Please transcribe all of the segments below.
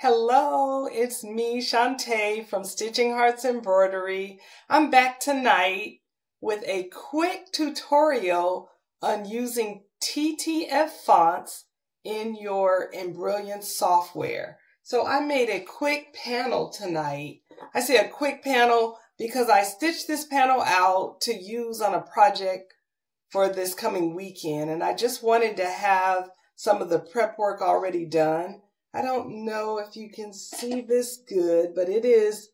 Hello, it's me, Shonte from Stitching Hearts Embroidery. I'm back tonight with a quick tutorial on using TTF fonts in your Embrilliance software. So I made a quick panel tonight. I say a quick panel because I stitched this panel out to use on a project for this coming weekend and I just wanted to have some of the prep work already done. I don't know if you can see this good, but it is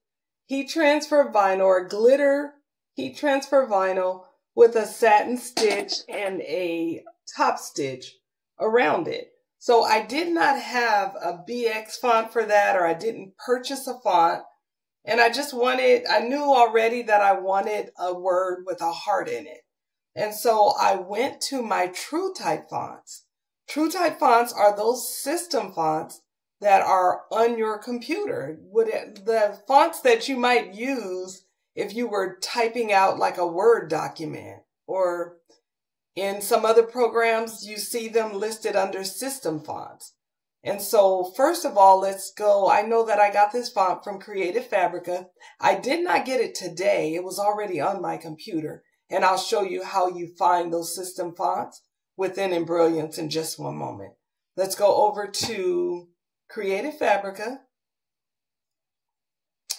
heat transfer vinyl or glitter heat transfer vinyl with a satin stitch and a top stitch around it. So I did not have a BX font for that or I didn't purchase a font. And I just wanted, I knew already that I wanted a word with a heart in it. And so I went to my True Type fonts. True Type fonts are those system fonts that are on your computer. Would it, the fonts that you might use if you were typing out like a Word document or in some other programs, you see them listed under system fonts. And so first of all, let's go. I know that I got this font from Creative Fabrica. I did not get it today. It was already on my computer and I'll show you how you find those system fonts within Embrilliance in just one moment. Let's go over to Creative Fabrica.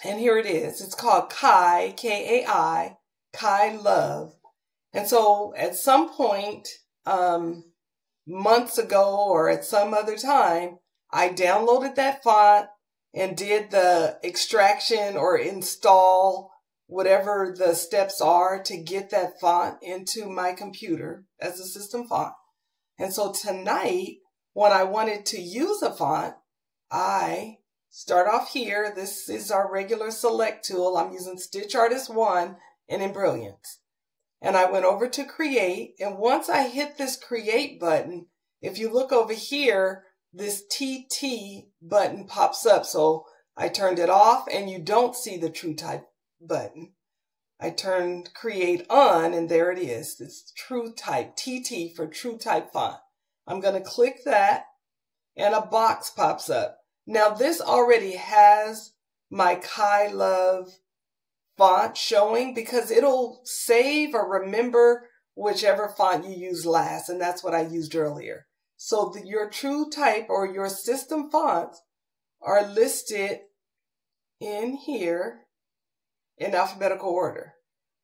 And here it is. It's called Kai, K-A-I, Kai Love. And so at some point, um, months ago or at some other time, I downloaded that font and did the extraction or install whatever the steps are to get that font into my computer as a system font. And so tonight, when I wanted to use a font, I start off here. This is our regular select tool. I'm using Stitch Artist 1 and in Embrilliance. And I went over to create. And once I hit this create button, if you look over here, this TT button pops up. So I turned it off and you don't see the true type button. I turned create on and there it is. It's true type, TT for true type font. I'm going to click that and a box pops up. Now this already has my Kai Love font showing because it'll save or remember whichever font you use last. And that's what I used earlier. So the, your true type or your system fonts are listed in here in alphabetical order.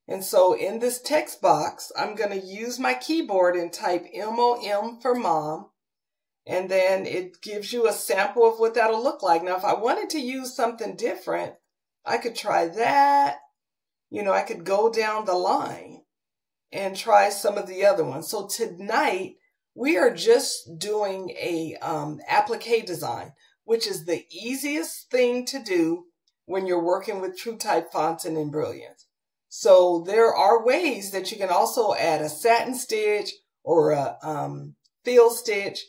And so in this text box, I'm going to use my keyboard and type MOM for mom. And then it gives you a sample of what that'll look like. Now, if I wanted to use something different, I could try that. You know, I could go down the line and try some of the other ones. So tonight, we are just doing a um, applique design, which is the easiest thing to do when you're working with True Type fonts and Embrilliance. So there are ways that you can also add a satin stitch or a um, fill stitch,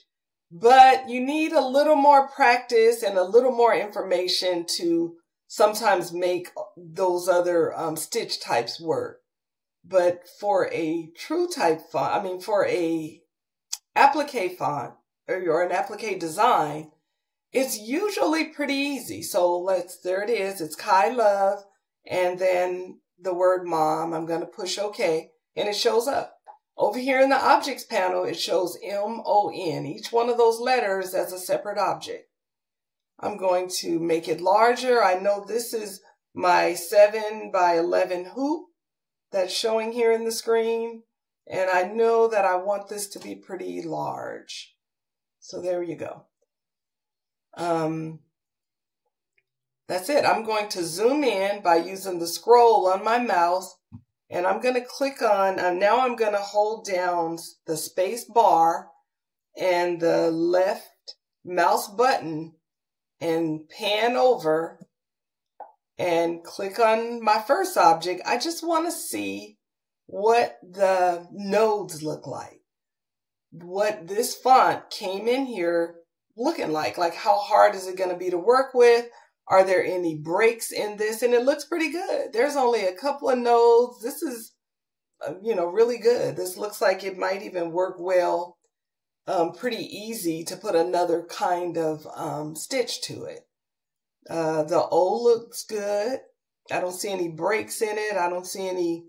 but you need a little more practice and a little more information to sometimes make those other um, stitch types work. But for a true type font, I mean, for a applique font or, or an applique design, it's usually pretty easy. So let's, there it is. It's Kai Love and then the word mom. I'm going to push OK and it shows up. Over here in the objects panel, it shows M-O-N. Each one of those letters as a separate object. I'm going to make it larger. I know this is my 7 by 11 hoop that's showing here in the screen. And I know that I want this to be pretty large. So there you go. Um, that's it. I'm going to zoom in by using the scroll on my mouse and I'm going to click on, uh, now I'm going to hold down the space bar and the left mouse button and pan over and click on my first object. I just want to see what the nodes look like. What this font came in here looking like. Like how hard is it going to be to work with? Are there any breaks in this? And it looks pretty good. There's only a couple of nodes. This is, uh, you know, really good. This looks like it might even work well. Um, pretty easy to put another kind of um, stitch to it. Uh, the O looks good. I don't see any breaks in it. I don't see any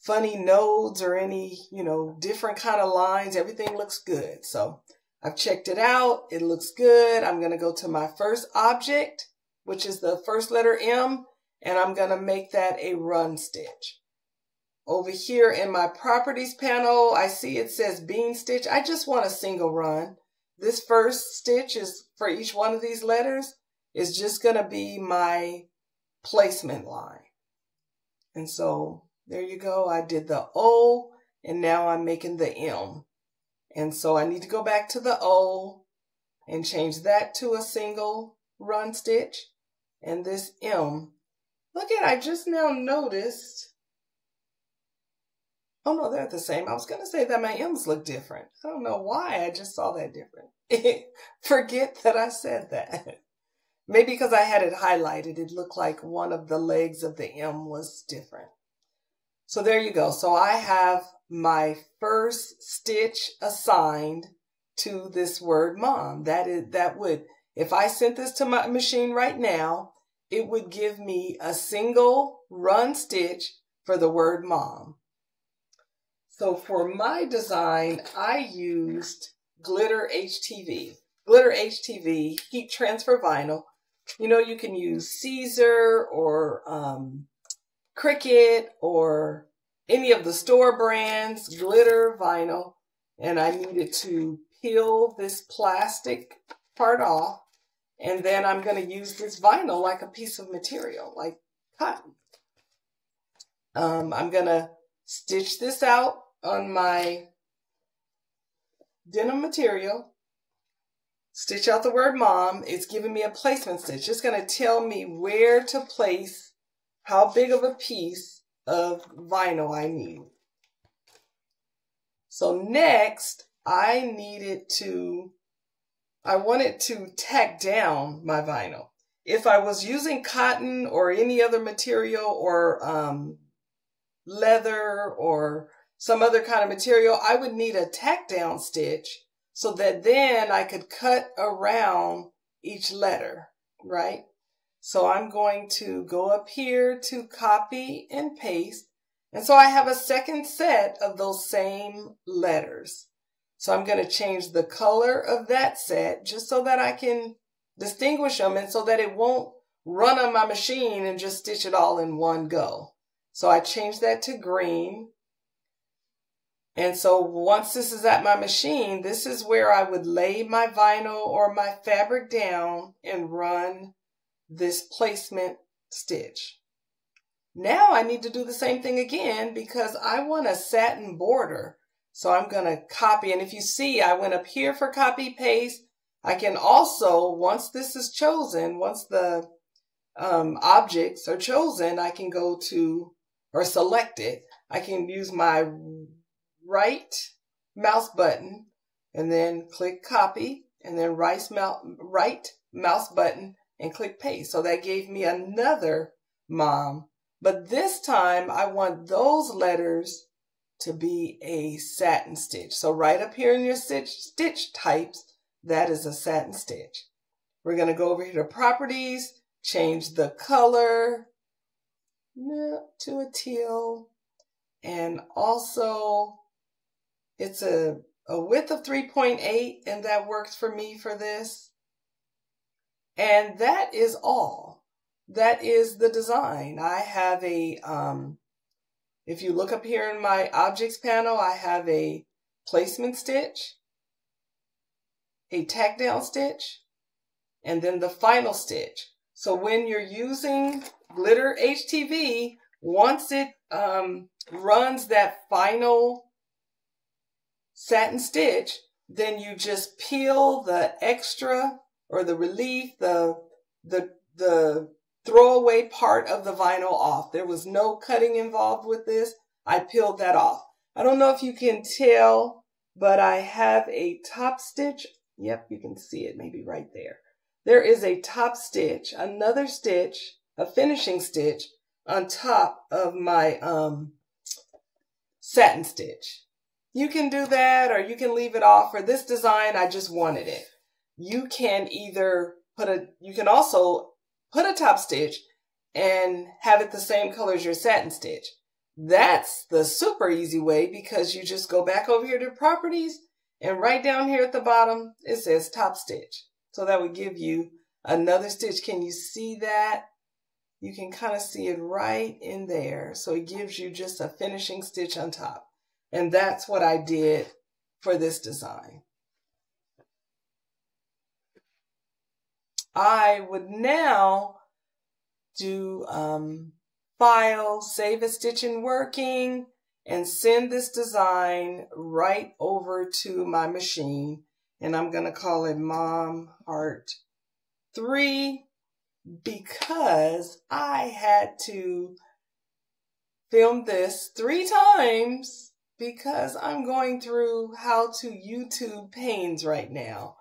funny nodes or any, you know, different kind of lines. Everything looks good. So I've checked it out. It looks good. I'm going to go to my first object, which is the first letter M, and I'm going to make that a run stitch. Over here in my properties panel, I see it says bean stitch. I just want a single run. This first stitch is for each one of these letters is just going to be my placement line. And so there you go. I did the O and now I'm making the M. And so I need to go back to the O and change that to a single run stitch. And this M, look at, I just now noticed Oh no, they're the same. I was going to say that my M's look different. I don't know why. I just saw that different. Forget that I said that. Maybe because I had it highlighted, it looked like one of the legs of the M was different. So there you go. So I have my first stitch assigned to this word mom. That is, that would, if I sent this to my machine right now, it would give me a single run stitch for the word mom. So for my design, I used glitter HTV. Glitter HTV, heat transfer vinyl. You know, you can use Siser or um, Cricut or any of the store brands, glitter vinyl. And I needed to peel this plastic part off. And then I'm going to use this vinyl like a piece of material, like cotton. Um, I'm going to stitch this out on my denim material, stitch out the word mom. It's giving me a placement stitch. It's going to tell me where to place how big of a piece of vinyl I need. So next, I needed to, I wanted to tack down my vinyl. If I was using cotton or any other material or um, leather or some other kind of material, I would need a tack down stitch so that then I could cut around each letter, right? So I'm going to go up here to copy and paste. And so I have a second set of those same letters. So I'm going to change the color of that set just so that I can distinguish them and so that it won't run on my machine and just stitch it all in one go. So I changed that to green. And so once this is at my machine, this is where I would lay my vinyl or my fabric down and run this placement stitch. Now I need to do the same thing again because I want a satin border. So I'm going to copy. And if you see, I went up here for copy paste. I can also, once this is chosen, once the um, objects are chosen, I can go to or select it. I can use my right mouse button and then click copy and then right mouse, right mouse button and click paste. So that gave me another mom. But this time I want those letters to be a satin stitch. So right up here in your stitch, stitch types, that is a satin stitch. We're going to go over here to properties, change the color to a teal, and also it's a, a width of 3.8 and that works for me for this. And that is all. That is the design. I have a, um, if you look up here in my objects panel, I have a placement stitch, a tack down stitch, and then the final stitch. So when you're using Glitter HTV, once it um, runs that final satin stitch, then you just peel the extra or the relief, the, the, the throwaway part of the vinyl off. There was no cutting involved with this. I peeled that off. I don't know if you can tell, but I have a top stitch. Yep, you can see it maybe right there. There is a top stitch, another stitch, a finishing stitch on top of my um, satin stitch. You can do that or you can leave it off. For this design, I just wanted it. You can either put a, you can also put a top stitch and have it the same color as your satin stitch. That's the super easy way because you just go back over here to properties and right down here at the bottom, it says top stitch. So that would give you another stitch. Can you see that? You can kind of see it right in there. So it gives you just a finishing stitch on top. And that's what I did for this design. I would now do um, file, save as stitch and working, and send this design right over to my machine. And I'm going to call it Mom Heart 3 because I had to film this three times because I'm going through how to YouTube pains right now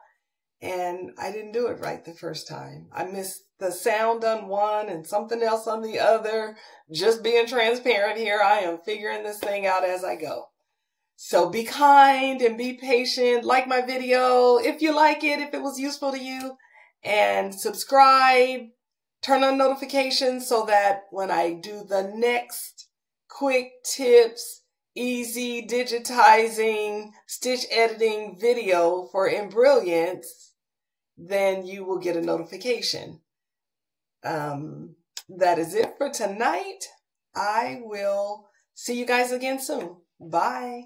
and I didn't do it right the first time. I missed the sound on one and something else on the other. Just being transparent here, I am figuring this thing out as I go. So be kind and be patient. Like my video if you like it, if it was useful to you, and subscribe. Turn on notifications so that when I do the next quick tips, easy digitizing, stitch editing video for Embrilliance, then you will get a notification. Um, that is it for tonight. I will see you guys again soon. Bye.